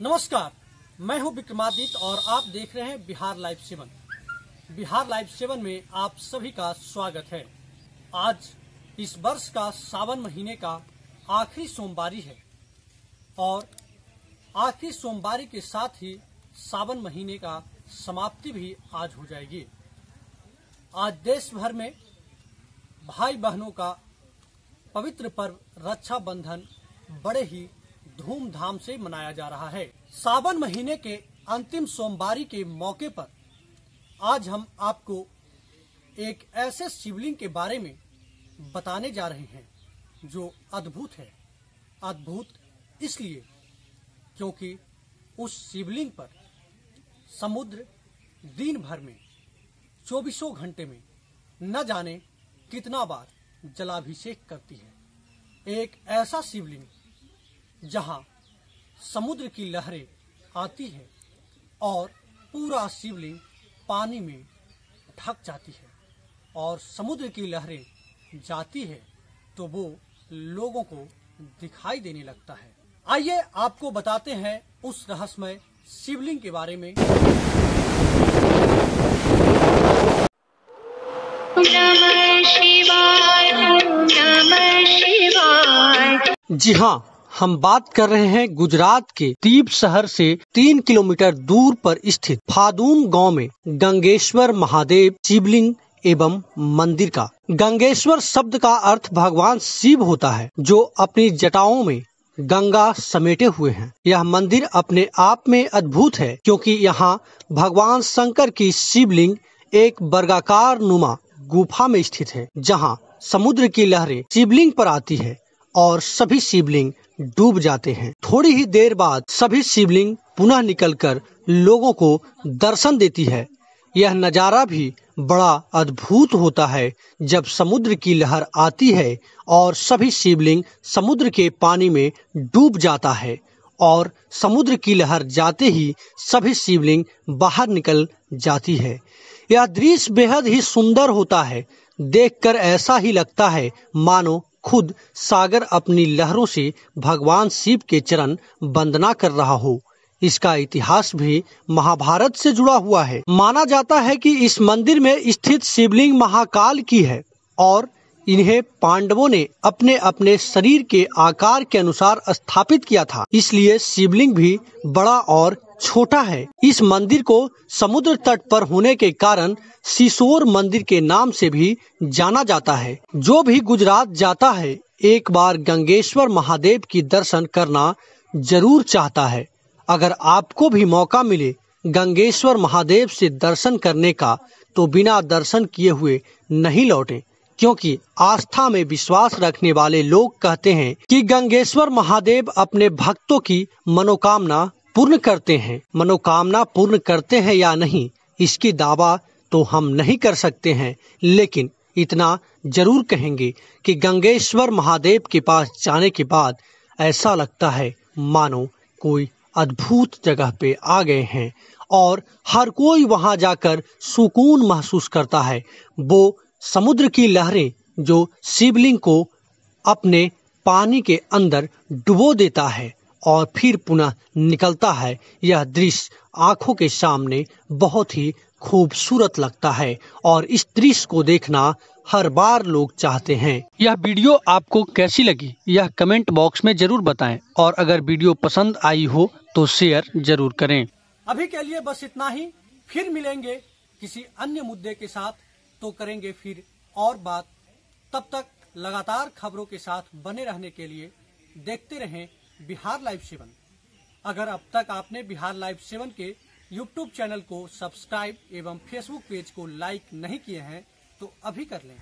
नमस्कार, मैं हूँ विक्रमादित्य और आप देख रहे हैं Bihar live seven. Bihar live seven में आप सभी का स्वागत है। आज इस वर्ष का सावन महीने का आखिरी सोमवारी है और आखिरी सोमवारी के साथ ही सावन महीने का समाप्ति भी आज हो जाएगी। आज देश भर में भाई बहनों का पवित्र पर्व रक्षाबंधन बड़े ही धूमधाम से मनाया जा रहा है। सावन महीने के अंतिम सोमवारी के मौके पर आज हम आपको एक ऐसे शिवलिंग के बारे में बताने जा रहे हैं, जो अद्भुत है। अद्भुत इसलिए क्योंकि उस शिवलिंग पर समुद्र दिन भर में, चौबीसों घंटे में न जाने कितना बार जलाभिषेक करती है। एक ऐसा शिवलिंग जहाँ समुद्र की लहरें आती है और पूरा शिवलिंग पानी में ढक जाती है और समुद्र की लहरें जाती है तो वो लोगों को दिखाई देने लगता है। आइए आपको बताते हैं उस रहस्यमय शिवलिंग के बारे में। नमः शिवाय शिवाय। जी हाँ हम बात कर रहे हैं गुजरात के तीप शहर से तीन किलोमीटर दूर पर स्थित फादूम गाँव में गंगेश्वर महादेव शिवलिंग एवं मंदिर का। गंगेश्वर शब्द का अर्थ भगवान शिव होता है, जो अपनी जटाओं में गंगा समेटे हुए हैं। यह मंदिर अपने आप में अद्भुत है, क्योंकि यहाँ भगवान शंकर की शिवलिंग एक वर्गाकार नुमा गुफा में स्थित है, जहाँ समुद्र की लहरें शिवलिंग पर आती है और सभी शिवलिंग डूब जाते हैं। थोड़ी ही देर बाद सभी शिवलिंग पुनः निकलकर लोगों को दर्शन देती है। यह नज़ारा भी बड़ा अद्भुत होता है। जब समुद्र की लहर आती है और सभी शिवलिंग समुद्र के पानी में डूब जाता है और समुद्र की लहर जाते ही सभी शिवलिंग बाहर निकल जाती है। यह दृश्य बेहद ही सुंदर होता है। देखकर ऐसा ही लगता है, मानो खुद सागर अपनी लहरों से भगवान शिव के चरण वंदना कर रहा हो। इसका इतिहास भी महाभारत से जुड़ा हुआ है। माना जाता है कि इस मंदिर में स्थित शिवलिंग महाकाल की है और इन्हें पांडवों ने अपने अपने शरीर के आकार के अनुसार स्थापित किया था। इसलिए शिवलिंग भी बड़ा और छोटा है। इस मंदिर को समुद्र तट पर होने के कारण सिसोर मंदिर के नाम से भी जाना जाता है। जो भी गुजरात जाता है, एक बार गंगेश्वर महादेव की दर्शन करना ज़रूर चाहता है। अगर आपको भी मौका मिले गंगेश्वर महादेव से दर्शन करने का तो बिना दर्शन किए हुए नहीं लौटे। क्योंकि आस्था में विश्वास रखने वाले लोग कहते हैं कि गंगेश्वर महादेव अपने भक्तों की मनोकामना पूर्ण करते हैं। मनोकामना पूर्ण करते हैं या नहीं, इसकी दावा तो हम नहीं कर सकते हैं, लेकिन इतना ज़रूर कहेंगे कि गंगेश्वर महादेव के पास जाने के बाद ऐसा लगता है, मानो कोई अद्भुत जगह पे आ गए हैं और हर कोई वहाँ जाकर सुकून महसूस करता है। वो समुद्र की लहरें जो शिवलिंग को अपने पानी के अंदर डुबो देता है और फिर पुनः निकलता है यह दृश्य आँखों के सामने बहुत ही खूबसूरत लगता है और इस दृश्य को देखना हर बार लोग चाहते हैं। यह वीडियो आपको कैसी लगी यह कमेंट बॉक्स में ज़रूर बताएँ और अगर वीडियो पसंद आई हो तो शेयर ज़रूर करें। अभी के लिए बस इतना ही फिर मिलेंगे किसी अन्य मुद्दे के साथ। तो करेंगे फिर और बात। तब तक लगातार खबरों के साथ बने रहने के लिए देखते रहें बिहार लाइव सेवन। अगर अब तक आपने बिहार लाइव सेवन के यूट्यूब चैनल को सब्सक्राइब एवं फेसबुक पेज को लाइक नहीं किए हैं तो अभी कर लें।